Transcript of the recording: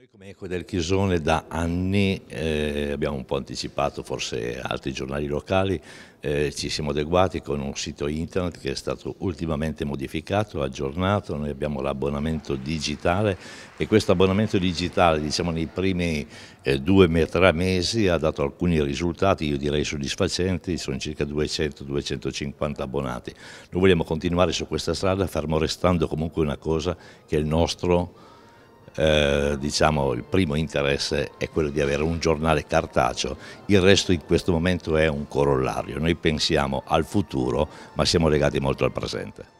Noi come Eco del Chisone da anni eh, abbiamo un po' anticipato, forse altri giornali locali, eh, ci siamo adeguati con un sito internet che è stato ultimamente modificato, aggiornato, noi abbiamo l'abbonamento digitale e questo abbonamento digitale diciamo nei primi eh, due o tre mesi ha dato alcuni risultati, io direi soddisfacenti, sono circa 200-250 abbonati. Noi vogliamo continuare su questa strada fermo restando comunque una cosa che è il nostro eh, diciamo, il primo interesse è quello di avere un giornale cartaceo, il resto in questo momento è un corollario, noi pensiamo al futuro ma siamo legati molto al presente.